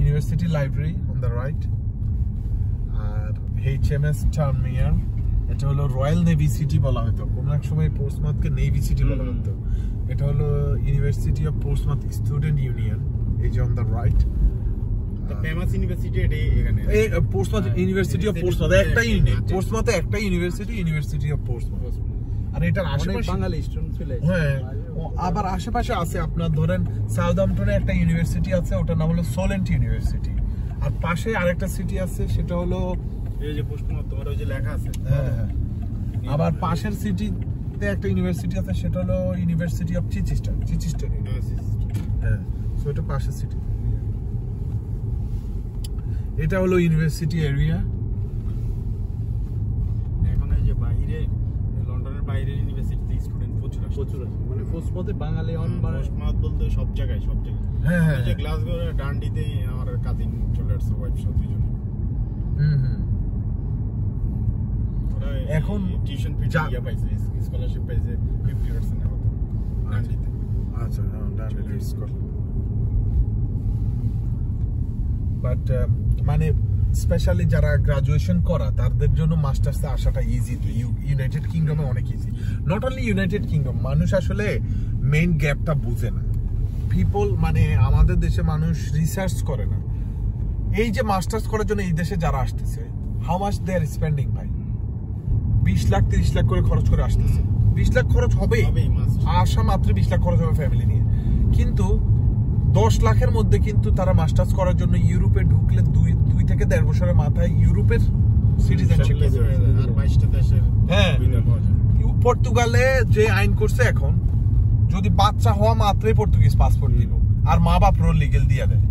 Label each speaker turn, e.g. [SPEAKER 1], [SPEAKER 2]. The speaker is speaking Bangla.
[SPEAKER 1] University library on the right R H M S টার্মিয়ার এটা হলো রয়্যাল নেভি সিটি বলা হতো। কোন এক সময় পোর্টসমাউথকে নেভি সিটি বলা হতো। এটা হলো university of Portsmouth student union এই যে on the right
[SPEAKER 2] famous university এটাই এখানে।
[SPEAKER 1] এই পোর্টসমাউথ ইউনিভার্সিটি অফ পোর্টসমাউথ একটা
[SPEAKER 2] Portsmouth,
[SPEAKER 1] ইউনিট
[SPEAKER 2] একটা।
[SPEAKER 1] পোর্টসমাউথে একটা ইউনিভার্সিটি ইউনিভার্সিটি অফ পোর্টসমাউথ আর এটার
[SPEAKER 3] অনেক
[SPEAKER 1] আশেপাশে
[SPEAKER 3] বাঙালি স্টুডেন্ট
[SPEAKER 1] হ্যাঁ। আবার আশেপাশে আছে আপনার ধরেন সাউদাম্পটনে একটা ইউনিভার্সিটি আছে ওটার নাম হলো সোলেন্ট ইউনিভার্সিটি। আর পাশে আরেকটা সিটি আছে সেটা হলো
[SPEAKER 2] এই যে পোস্টমার্ক তোমার ওই যে লেখা আছে।
[SPEAKER 1] হ্যাঁ, হ্যাঁ। আবার পাশের সিটিতে একটা ইউনিভার্সিটি আছে সেটা হলো ইউনিভার্সিটি অফ চিচিস্টার চিচিস্টার হ্যাঁ সো এটা পাশের সিটি এটা হলো ইউনিভার্সিটি এরিয়া
[SPEAKER 2] এখন এই যে বাইরে বাইরের ইউনিভার্সিটিতে স্টুডেন্ট প্রচুর আসে।
[SPEAKER 3] প্রচুর আছে মানে পোস্টমতে বাঙালি অন
[SPEAKER 2] পোস্টমার্ক বলতে সব জায়গায় সব জায়গায়।
[SPEAKER 1] হ্যাঁ হ্যাঁ
[SPEAKER 2] যে গ্লাসগো ডান্ডিতে আমার কাজিন চলে আসছে ওয়াইফ সহ দুইজন।
[SPEAKER 1] হুম হুম। এখন
[SPEAKER 2] টিউশন ফি
[SPEAKER 1] যা-
[SPEAKER 2] ইয়া পাইছে স্কলারশিপ পাইছে 50% এর মতো ডান্ডিতে।
[SPEAKER 1] আচ্ছা বাট মানে স্পেশালি যারা গ্রাজুয়েশন করা তাদের জন্য মাস্টার্সে আসাটা ইজি তো ইউনাইটেড কিংডমে অনেক easy not only United Kingdom মানুষ আসলে মেইন গ্যাপটা বুঝে না। পিপল মানে আমাদের দেশে মানুষ রিসার্চ করে না। এই যে মাস্টার্স করার জন্য এই দেশে যারা আসতেছে how much they are spending ভাই বিশ লাখ তিরিশ লাখ করে খরচ করে আসতেছে। বিশ লাখ খরচ হবেই। আসা মাত্র বিশ লাখ খরচ হবে ফ্যামিলি নিয়ে। কিন্তু দশ লাখের মধ্যে কিন্তু তারা মাস্টার্স করার জন্য ইউরোপে ঢুকলে দুই দুই থেকে দেড় বছরের মাথায় ইউরোপের সিটিজেনশিপ
[SPEAKER 2] আর 22টা দেশের
[SPEAKER 1] হ্যাঁ। পর্তুগালে যে আইন করছে এখন যদি বাচ্চা হওয়া মাত্রই পর্তুগিজ পাসপোর্ট দিব আর মা বাপ রোল লিগেল দিয়ে দেয়।